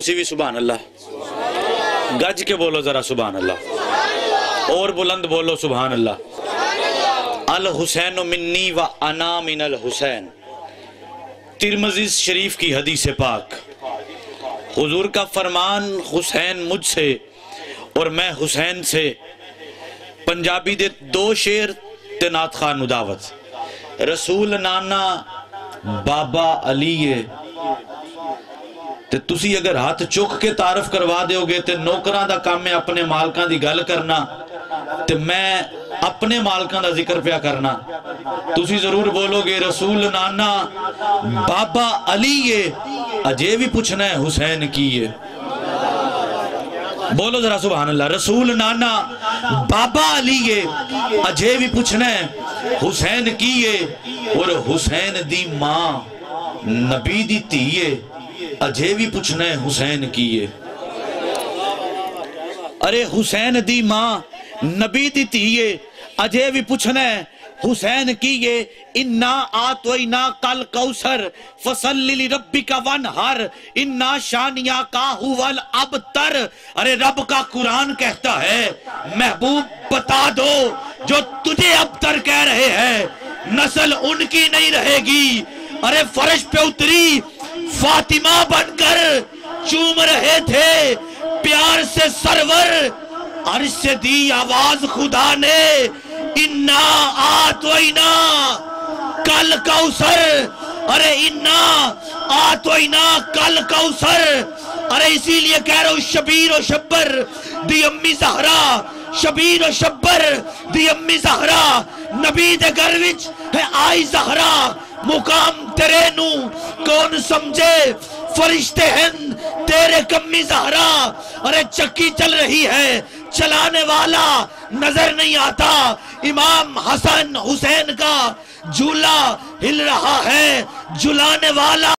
उसी भी सुबह अल्लाह गज के बोलो जरा सुबह अल्लाह और बुलंद बोलो सुबह अल्लाह अल हुसैन मिन्नी व अना मिन अल हुसैन। तिरमजी शरीफ की हदीस पाक। हुजूर का फरमान, हुसैन मुझसे और मैं हुसैन से। पंजाबी दे दो शेर, तेनात खान मुदावत रसूल नाना बाबा अली ਤੇ ਤੁਸੀਂ ਅਗਰ ਹੱਥ ਚੁੱਕ ਕੇ ਤਾਰਫ ਕਰਵਾ ਦਿਓਗੇ ਤੇ ਨੌਕਰਾਂ ਦਾ ਕੰਮ ਹੈ ਆਪਣੇ ਮਾਲਕਾਂ ਦੀ ਗੱਲ ਕਰਨਾ ਤੇ ਮੈਂ ਆਪਣੇ ਮਾਲਕਾਂ ਦਾ ਜ਼ਿਕਰ ਪਿਆ ਕਰਨਾ ਤੁਸੀਂ ਜ਼ਰੂਰ ਬੋਲੋਗੇ ਰਸੂਲ ਨਾਨਾ ਬਾਬਾ ਅਲੀ ਏ ਅਜੇ ਵੀ ਪੁੱਛਣਾ ਹੈ ਹੁਸੈਨ ਕੀ ਏ बोलो जरा सुबह अल्लाह रसूल नाना बाबा अली ये अजय भी पूछना है हुसैन की ये और हुसैन दी मां नबी दी धी है अजय भी पूछना है हुसैन की ये। अरे हुसैन दी माँ, नबी दी धी है अजय भी पूछना है हुसैन की ये। इन्ना आतोइना कल कौसर, फसल्ली रब्बी का वन हर। इन्ना शानिया का हुवल अब तर। अरे रब का कुरान कहता है, महबूब बता दो, जो तुझे अब तर कह रहे हैं, नस्ल उनकी नहीं रहेगी। अरे फर्श पे उतरी फातिमा बनकर चूम रहे थे। प्यार से सरवर, अर्श दी आवाज़ खुदा ने, इन्ना आतोइना, कल कौसर, अरे इन्ना आतोइना, कल कौसर। अरे इसीलिए कह रहा हूँ, शबीर और शब्बर, दी अम्मी जहरा, शबीर और शब्बर, दी अम्मी जहरा, नबी दे घर है आई जहरा। मुकाम तेरे नू। कौन समझे? फरिश्ते हैं, तेरे कमी जहरा। अरे चक्की चल रही है, चलाने वाला नज़र नहीं आता। इमाम हसन हुसैन का झूला हिल रहा है, झुलाने वाला